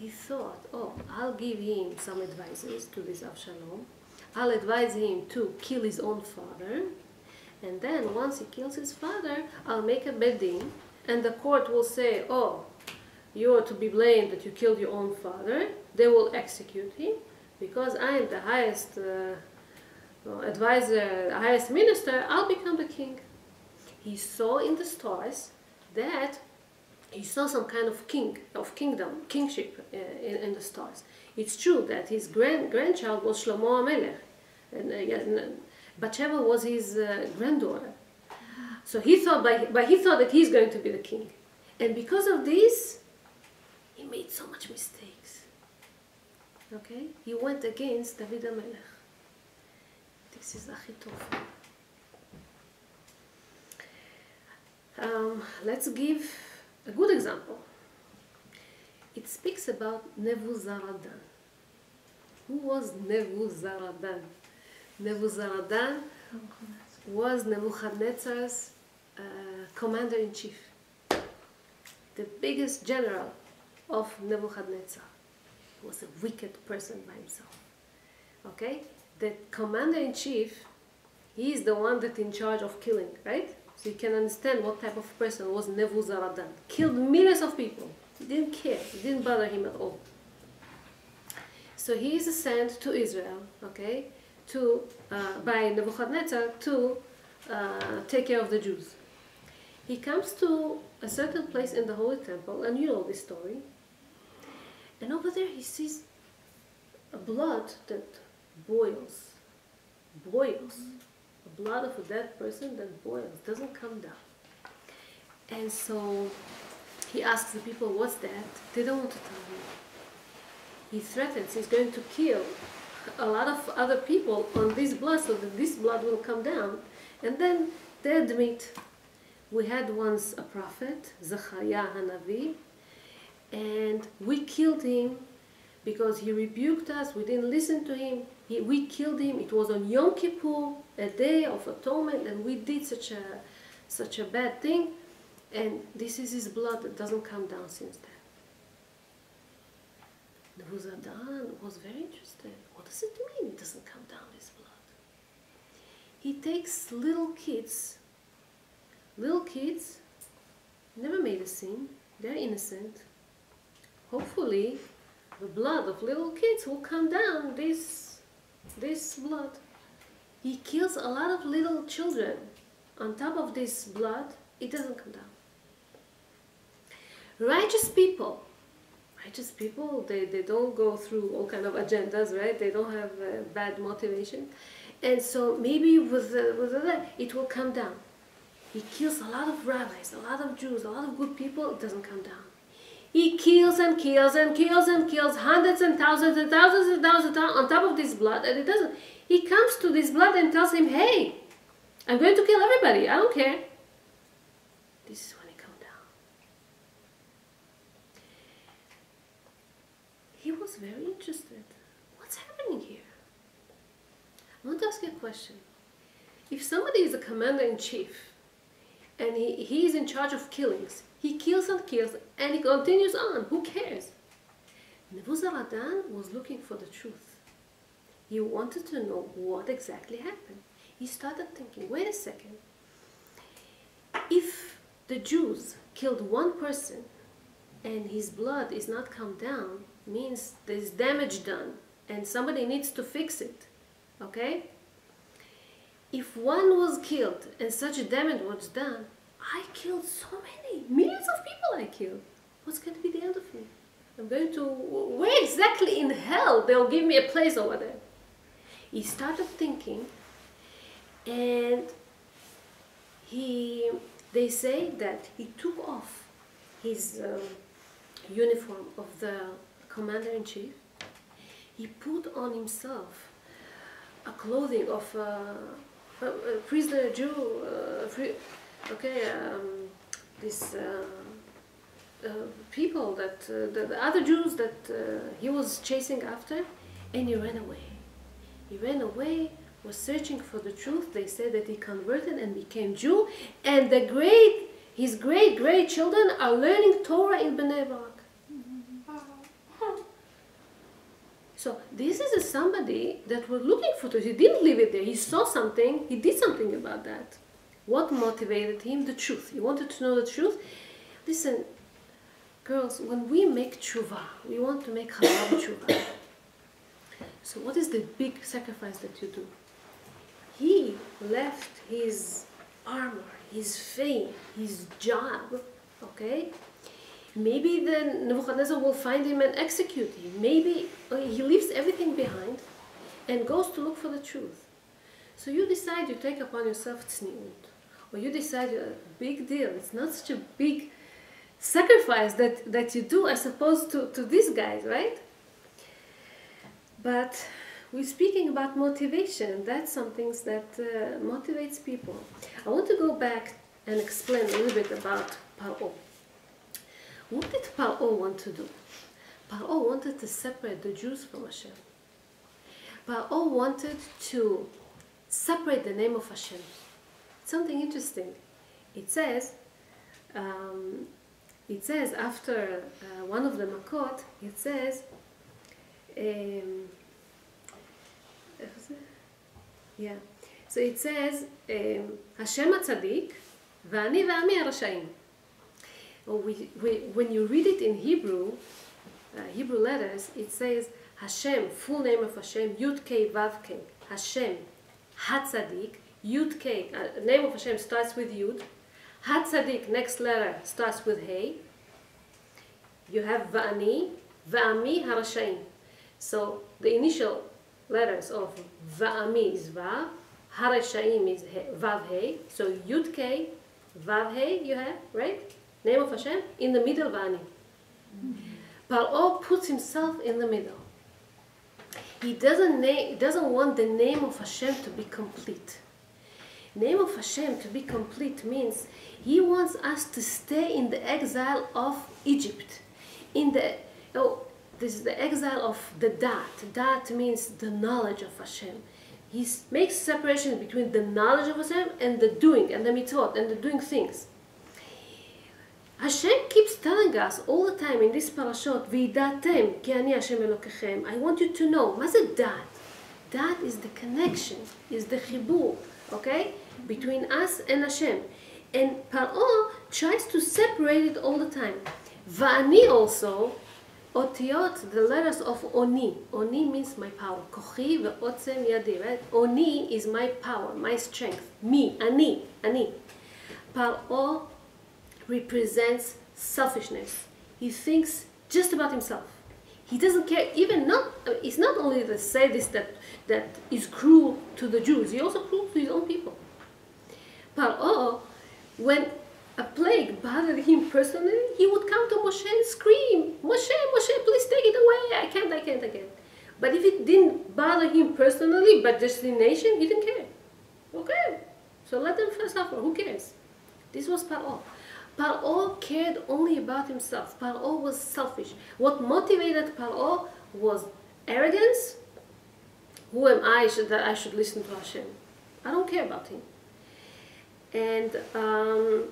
he thought, oh, I'll give him some advices to this Avshalom. I'll advise him to kill his own father. And then once he kills his father, I'll make a bedding. And the court will say, oh, you are to be blamed that you killed your own father. They will execute him because I am the highest uh, advisor, the highest minister. I'll become the king. He saw in the stars that he saw some kind of king, of kingdom, kingship uh, in, in, the stars. It's true that his grand, grandchild was Shlomo HaMelech, and, uh, Bathsheba was his uh, granddaughter. So he thought, by, by he thought that he's going to be the king. And because of this, he made so much mistakes. Okay? He went against David HaMelech. This is Achitophel. Um, let's give a good example. It speaks about Nebuzaradan. Who was Nebuzaradan? Nebuzaradan was Nebuchadnezzar's uh, commander-in-chief, the biggest general of Nebuchadnezzar. He was a wicked person by himself. Okay? The commander-in-chief, he is the one that's in charge of killing, right? So you can understand what type of person was Nebuzaradan. Killed millions of people. He didn't care. It didn't bother him at all. So he is sent to Israel, okay, to uh, by Nebuchadnezzar to uh, take care of the Jews. He comes to a certain place in the Holy Temple, and you know this story. And over there he sees a blood that boils, boils blood of a dead person that boils, doesn't come down. And so he asks the people, what's that? They don't want to tell him. He threatens he's going to kill a lot of other people on this blood so that this blood will come down. And then they admit, we had once a prophet, Zechariah Hanavi, and we killed him because he rebuked us, we didn't listen to him, he, we killed him. It was on Yom Kippur, a day of atonement, and we did such a, such a bad thing. And this is his blood that doesn't come down since then. Nebuzaradan was very interested. What does it mean it doesn't come down, his blood? He takes little kids, little kids, never made a sin, they're innocent. Hopefully, the blood of little kids will come down this this blood. He kills a lot of little children. On top of this blood, it doesn't come down. Righteous people, righteous people, they, they don't go through all kind of agendas, right? They don't have uh, bad motivation. And so maybe with, the, with the, it will come down. He kills a lot of rabbis, a lot of Jews, a lot of good people, it doesn't come down. He kills and kills and kills and kills hundreds and thousands and thousands and thousands on top of this blood, and it doesn't. He comes to this blood and tells him, "Hey, I'm going to kill everybody. I don't care." This is when he comes down. He was very interested. What's happening here? I want to ask you a question. If somebody is a commander in chief and he, he is in charge of killings, he kills and kills and he continues on. Who cares? Nebuzaradan was looking for the truth. He wanted to know what exactly happened. He started thinking, wait a second. If the Jews killed one person and his blood is not come down, means there's damage done and somebody needs to fix it. Okay? If one was killed and such damage was done, I killed so many, millions of people I killed. What's going to be the end of me? I'm going to, where exactly in hell they'll give me a place over there? He started thinking and he, they say that he took off his uh, uniform of the commander-in-chief. He put on himself a clothing of uh, a, a prisoner Jew, uh, okay, um, these uh, uh, people that uh, the, the, other Jews that uh, he was chasing after, and he ran away. He ran away, was searching for the truth. They said that he converted and became Jew, and the great his great great children are learning Torah in Bnei. So this is a somebody that was looking for truth. He didn't leave it there. He saw something. He did something about that. What motivated him? The truth. He wanted to know the truth. Listen, girls, when we make tshuva, we want to make halal tshuva. So what is the big sacrifice that you do? He left his armor, his fame, his job, okay? Maybe then Nebuchadnezzar will find him and execute him. Maybe uh, he leaves everything behind and goes to look for the truth. So you decide you take upon yourself tzniut, or you decide a big deal. It's not such a big sacrifice that, that you do as opposed to, to these guys, right? But we're speaking about motivation. That's something that uh, motivates people. I want to go back and explain a little bit about Paro. What did Paro want to do? Paro wanted to separate the Jews from Hashem. Paro wanted to separate the name of Hashem Something interesting. It says, um, it says after uh, one of the Makot, it says, um, yeah. So it says, um, Hashem HaTzadik, ואני ועמי הרשעים. When you read it in Hebrew, uh, Hebrew letters, it says Hashem, full name of Hashem, Yud K Vav K, Hashem, Hatzadik, Yud K, uh, name of Hashem starts with Yud, Hatzadik, next letter starts with Hey. You have Va'ani, Va'ami Harashaim. So the initial letters of Va'ami is Vav, Harashaim is Vav Hey. So Yud K, Vav Hey you have, right? Name of Hashem, in the middle Va'ani. Paro puts himself in the middle. He doesn't, na- doesn't want the name of Hashem to be complete. Name of Hashem to be complete means he wants us to stay in the exile of Egypt. In the oh, this is the exile of the Dat. Dat means the knowledge of Hashem. He makes separation between the knowledge of Hashem and the doing and the mitzvot and the doing things. Hashem keeps telling us all the time in this parashot, וידעתם כי אני השם אלוקיכם. I want you to know, מה זה דת? That is the connection, is the חיבור, okay, between us and Hashem. And Paro tries to separate it all the time. Va'ani also, Otiot, the letters of Oni. Oni means my power. Kochi ve'otzem yadi, right? Oni is my power, my strength. Me, Ani, Ani. Paro represents selfishness. He thinks just about himself. He doesn't care, even not, it's not only the sadist that, that is cruel to the Jews, he also cruel to his own people. Paro, when a plague bothered him personally, he would come to Moshe and scream, Moshe, Moshe, please take it away, I can't, I can't, I can't. But if it didn't bother him personally, but just the nation, he didn't care. Okay, so let them suffer, who cares? This was Paro. Paro cared only about himself. Paro was selfish. What motivated Paro was arrogance. Who am I that I should listen to Hashem? I don't care about him. And um,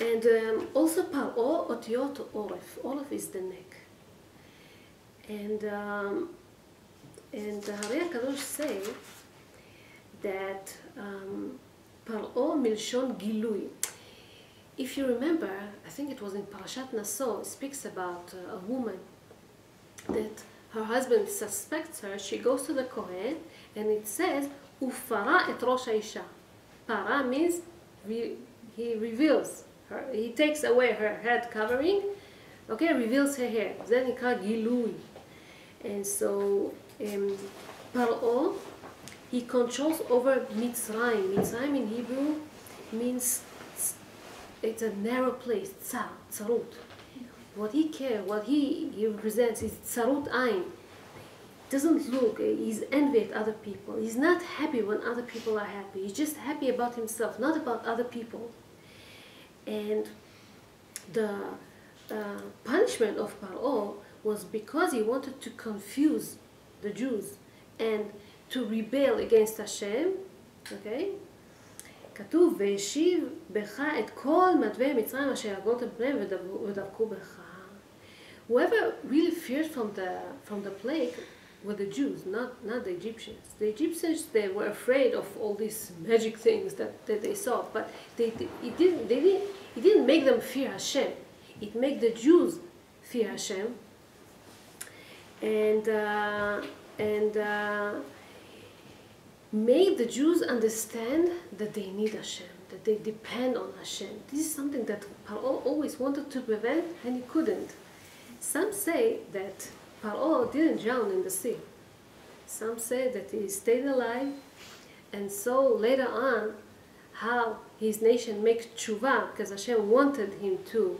and um, also Paro otiot oref. Oref is the neck. And um, and the Hari Kadosh say that um, Paro milshon gilui if you remember, I think it was in Parashat Naso, it speaks about uh, a woman that her husband suspects her. She goes to the Kohen, and it says, "Ufara et rosh haisha." Para means he reveals her. He takes away her head covering. Okay, reveals her hair. Then he called gilui, and so um, Paro he controls over Mitzrayim. Mitzrayim in Hebrew means it's a narrow place, tsar, tsarut. What he cares, what he, he represents is tsarut ain. Doesn't look, he's envy at other people. He's not happy when other people are happy. He's just happy about himself, not about other people. And the uh, punishment of Paro was because he wanted to confuse the Jews and to rebel against Hashem, okay? כתוב, והשיב בך את כל מטבע מצרים אשר יגות על פניהם ודבקו בך. whoever really feared from the from the plague were the Jews, not not the Egyptians. The Egyptians they were afraid of all these magic things that, that they saw, but they, they it didn't they didn't it didn't make them fear Hashem. It made the Jews fear Hashem. And uh, and uh, made the Jews understand that they need Hashem, that they depend on Hashem. This is something that Paro always wanted to prevent and he couldn't. Some say that Paro didn't drown in the sea. Some say that he stayed alive, and so later on, how his nation makes tshuva, because Hashem wanted him to,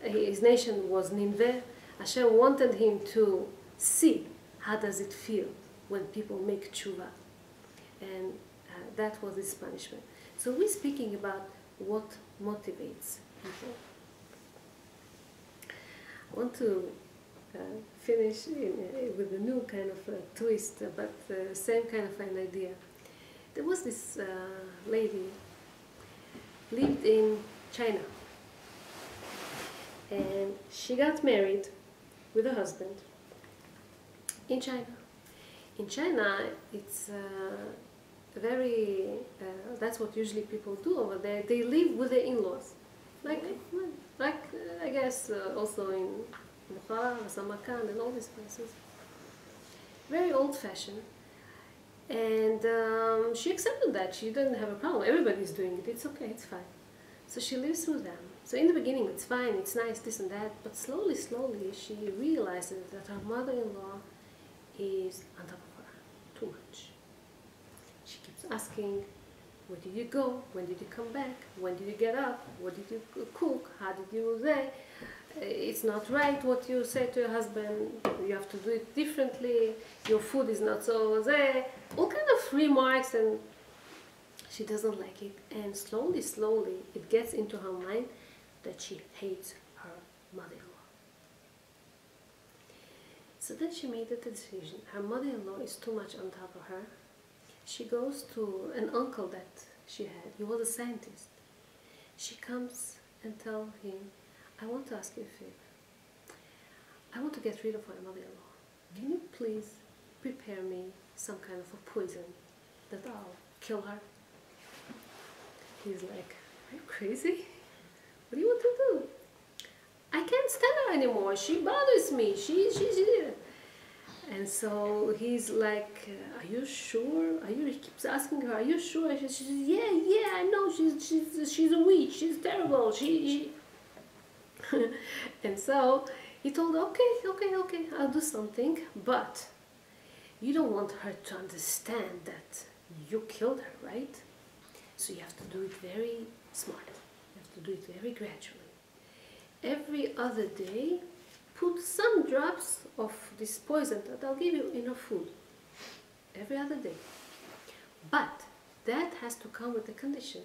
his nation was Nineveh, Hashem wanted him to see how does it feel when people make tshuva. And uh, that was his punishment. So we're speaking about what motivates people. I want to uh, finish in, uh, with a new kind of twist, uh, but uh, same kind of an idea. There was this uh, lady lived in China, and she got married with a husband in China. In China, it's very, uh, that's what usually people do over there. They live with their in-laws. Like, like uh, I guess uh, also in Bukhara, Samarkand and all these places. Very old-fashioned. And um, she accepted that. She didn't have a problem. Everybody's doing it. It's okay. It's fine. So she lives with them. So in the beginning, it's fine. It's nice, this and that. But slowly, slowly, she realizes that her mother-in-law is on top of her too much. Asking, where did you go? When did you come back? When did you get up? What did you cook? How did you say? Eh, it's not right what you say to your husband. You have to do it differently. Your food is not so there. All kind of remarks and she doesn't like it. And slowly, slowly, it gets into her mind that she hates her mother-in-law. So then she made the decision. Her mother-in-law is too much on top of her. She goes to an uncle that she had. He was a scientist. She comes and tells him, I want to ask you a favor. I want to get rid of my mother-in-law. Can you please prepare me some kind of a poison that I'll kill her? He's like, are you crazy? What do you want to do? I can't stand her anymore. She bothers me. She, she, she. And so he's like, are you sure? Are you, he keeps asking her, are you sure? She, she says, yeah, yeah, I know. She's, she's, she's a witch. She's terrible. She, she. and so he told her, okay, okay, okay, I'll do something. But you don't want her to understand that you killed her, right? So you have to do it very smart. You have to do it very gradually every other day put this poison that I'll give you your food every other day. But that has to come with a condition.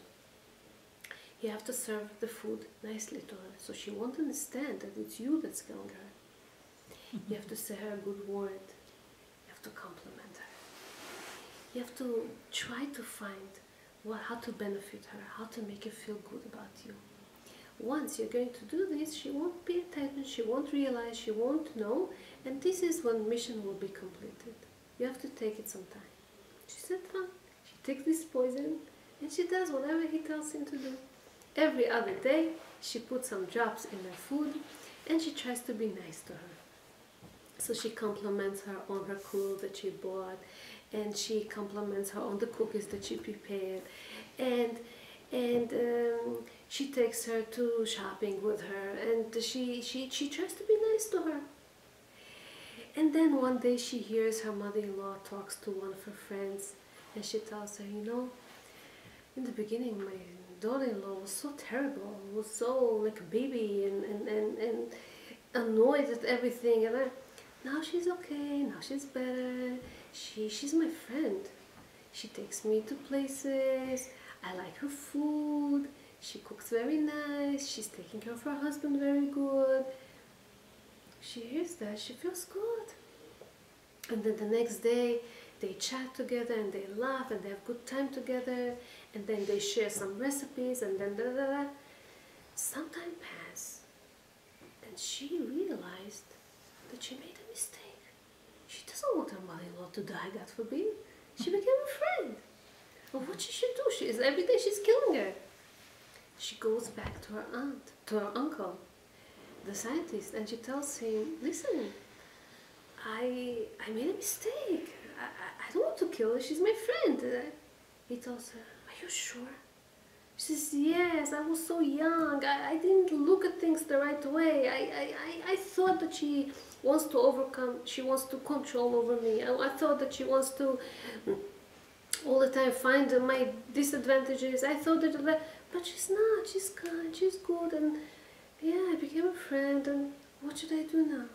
You have to serve the food nicely to her so she won't understand that it's you that's killing her. You have to say her a good word. You have to compliment her. You have to try to find what, how to benefit her, how to make her feel good about you once you're going to do this, she won't pay attention, she won't realize, she won't know, and this is when mission will be completed. You have to take it some time. She said, fine. She takes this poison, and she does whatever he tells him to do. Every other day, she puts some drops in her food, and she tries to be nice to her. So she compliments her on her clothes that she bought, and she compliments her on the cookies that she prepared, and and um, she takes her to shopping with her and she, she, she tries to be nice to her. And then one day she hears her mother-in-law talks to one of her friends and she tells her, you know, in the beginning my daughter-in-law was so terrible, was so like a baby and, and, and, and annoyed at everything and I, now she's okay, now she's better, she, she's my friend. She takes me to places, I like her food, she cooks very nice. She's taking care of her husband very good. She hears that. She feels good. And then the next day, they chat together and they laugh and they have good time together. And then they share some recipes and then da da da. Some time passed. And she realized that she made a mistake. She doesn't want her mother-in-law to die, God forbid. She became a friend. And what she should do? She is every day she's killing her. She goes back to her aunt, to her uncle, the scientist, and she tells him, "Listen, I I made a mistake. I, I, don't want to kill her. She's my friend." He tells her, "Are you sure?" She says, Yes, I was so young. I, I didn't look at things the right way. I, I, I, I thought that she wants to overcome, she wants to control over me. I, I thought that she wants to all the time find my disadvantages. I thought that, but she's not. She's kind, she's good. And yeah, I became a friend. And what should I do now?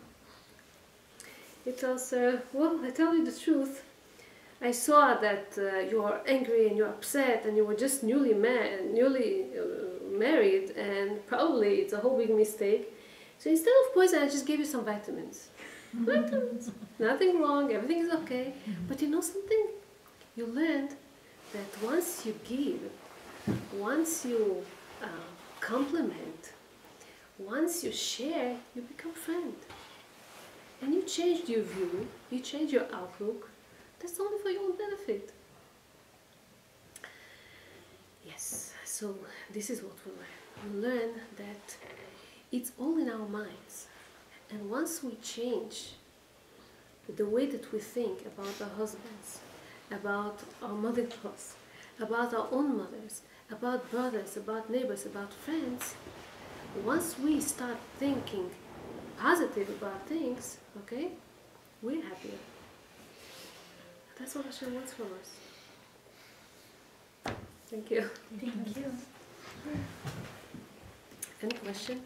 He tells her, Well, I tell you the truth. I saw that uh, you are angry and you're upset and you were just newly, ma- newly uh, married and probably it's a whole big mistake. So instead of poison, I just gave you some vitamins. vitamins. Nothing wrong, everything is okay. But you know something? You learned that once you give, once you uh, compliment, once you share, you become friend. And you change your view, you change your outlook, that's only for your own benefit. Yes, so this is what we learn. We learn that it's all in our minds. And once we change the way that we think about our husbands, about our mother-in-laws, about our own mothers, about brothers, about neighbors, about friends, once we start thinking positive about things, okay, we're happier. That's what Hashem wants from us. Thank you. Thank you. Any question?